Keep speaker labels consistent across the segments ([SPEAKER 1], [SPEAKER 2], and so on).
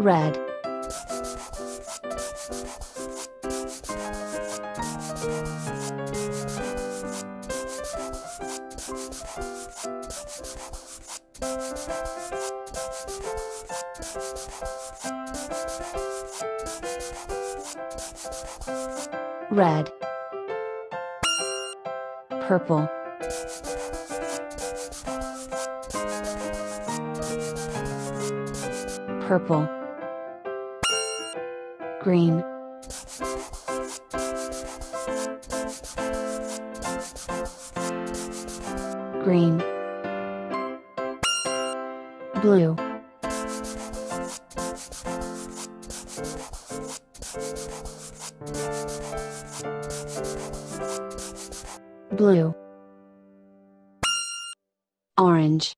[SPEAKER 1] Red. Red. Purple. Purple. Green. Green. Blue. Blue. Orange.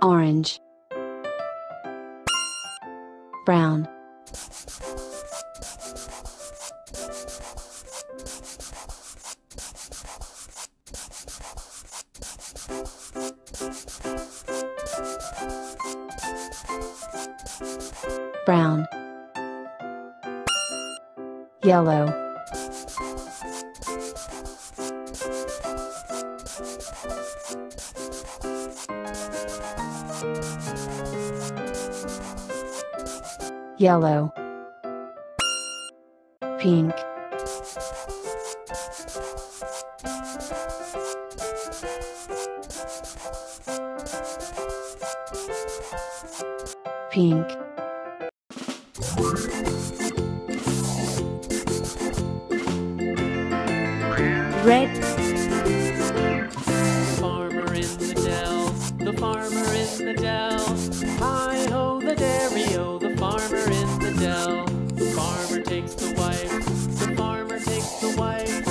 [SPEAKER 1] Orange. Brown. Brown. Yellow. Yellow. Pink. Pink.
[SPEAKER 2] Red.
[SPEAKER 3] Farmer in the dell, the farmer in the dell. Hi ho, the dairy o, the farmer in the dell. The farmer takes the wife, the farmer takes the wife.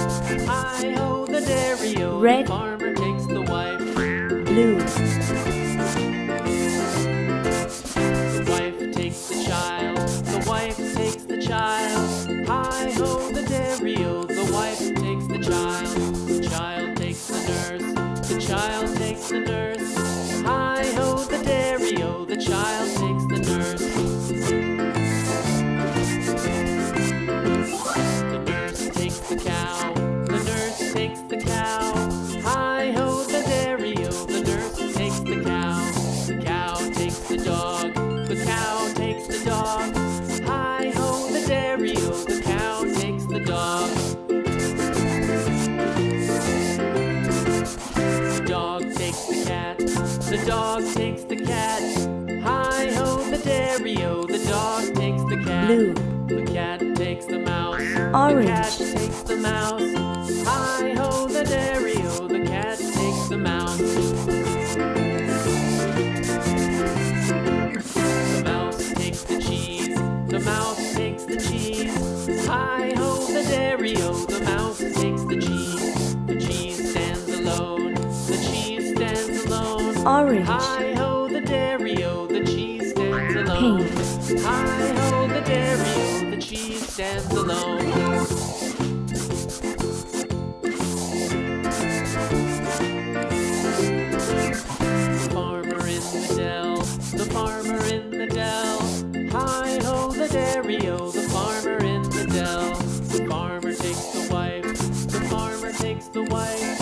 [SPEAKER 3] Hi ho, the dairy o,
[SPEAKER 2] Red.
[SPEAKER 3] the farmer takes the wife.
[SPEAKER 2] Blue.
[SPEAKER 3] The child takes the nurse. Hi ho, the dairy o, the child takes the nurse. The nurse takes the cow, the nurse takes the cow. Hi ho, the dairy o, the nurse takes the cow. The cow takes the dog, the cow takes the dog.
[SPEAKER 2] Blue.
[SPEAKER 3] The cat takes the mouse.
[SPEAKER 2] Orange.
[SPEAKER 3] The cat takes the mouse. Hi ho, the dairy o, the cat takes the mouse. The mouse takes the cheese. The mouse takes the cheese. Hi ho, the dairy o, the mouse takes the cheese. The cheese stands alone. The cheese stands alone.
[SPEAKER 2] Orange.
[SPEAKER 3] Hi ho, the dairy o, the cheese stands alone.
[SPEAKER 2] Pink.
[SPEAKER 3] Hi ho, the dairy o, the cheese stands alone. The farmer in the dell, the farmer in the dell. Hi ho, the dairy o, the farmer in the dell. The farmer takes the wife, the farmer takes the wife.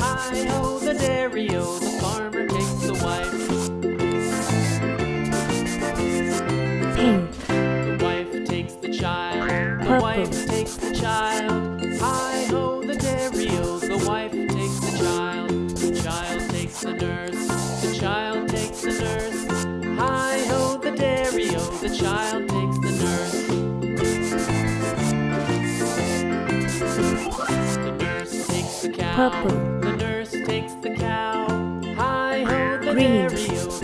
[SPEAKER 3] Hi ho, the dairy wife takes the child. Hi ho, the dairy. The wife takes the child. The child takes the nurse. The child takes the nurse. Hi ho, the dairy. The child takes the nurse. The nurse takes the cow.
[SPEAKER 2] Purple.
[SPEAKER 3] The nurse takes the cow. Hi ho, the
[SPEAKER 2] Green.
[SPEAKER 3] dairy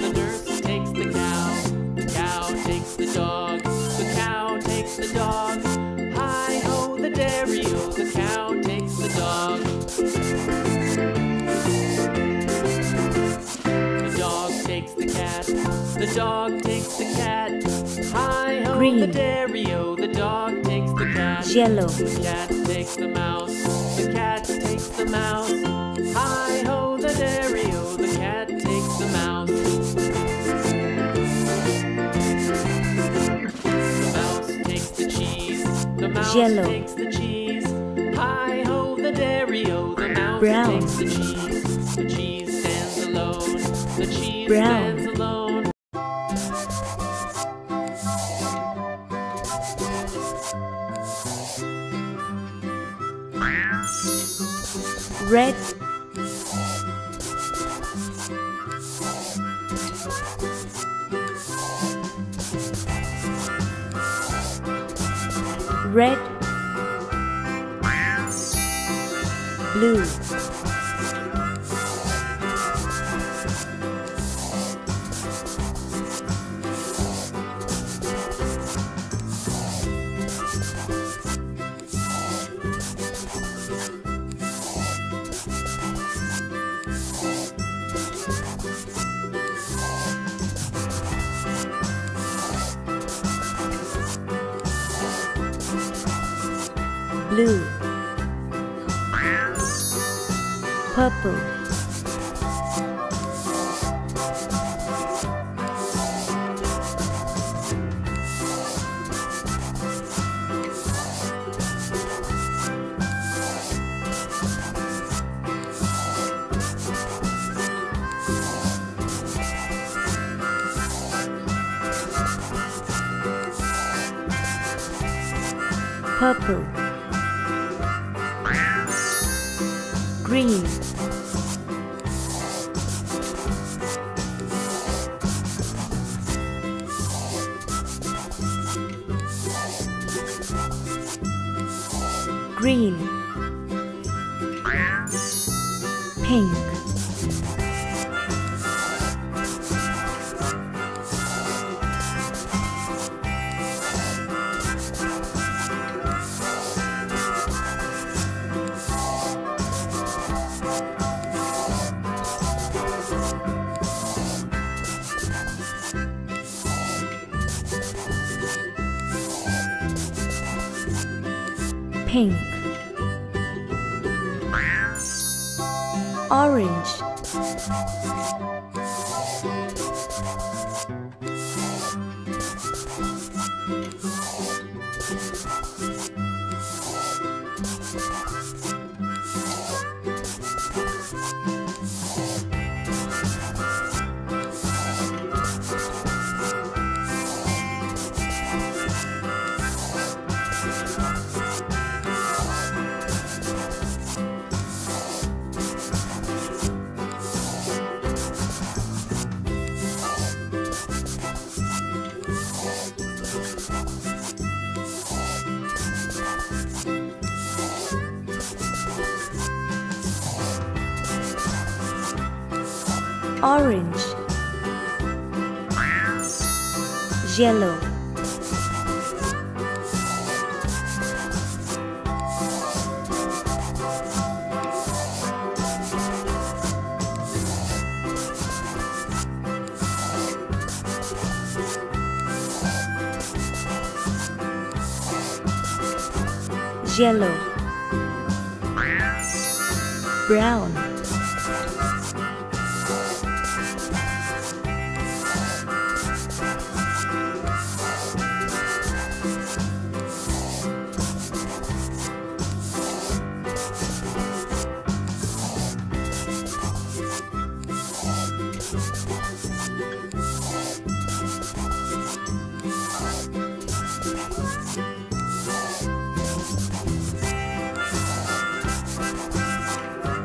[SPEAKER 3] dog takes the cat. Hi ho, the
[SPEAKER 2] Green.
[SPEAKER 3] dairy-o. The dog takes the cat.
[SPEAKER 2] yellow,
[SPEAKER 3] The cat takes the mouse. The cat takes the mouse. Hi ho, the dairy-o. The cat takes the mouse. The mouse takes the cheese. The mouse
[SPEAKER 2] Yellow.
[SPEAKER 3] takes the cheese. Hi ho, the dairy-o. The mouse
[SPEAKER 2] Brown.
[SPEAKER 3] takes the cheese. The cheese stands alone. The cheese
[SPEAKER 2] Brown. Red, blue, blue, purple, purple, green, green, pink, pink, orange, orange, yellow, yellow, brown,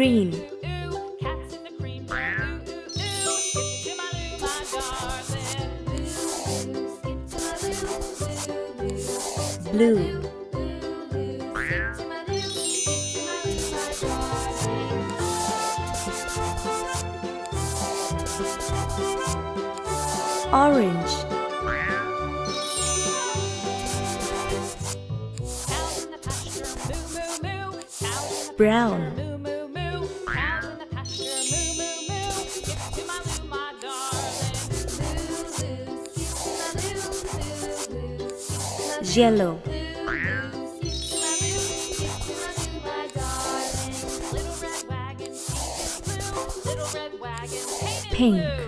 [SPEAKER 4] darling.
[SPEAKER 2] Blue. Orange.
[SPEAKER 4] Cows painted
[SPEAKER 2] Pink.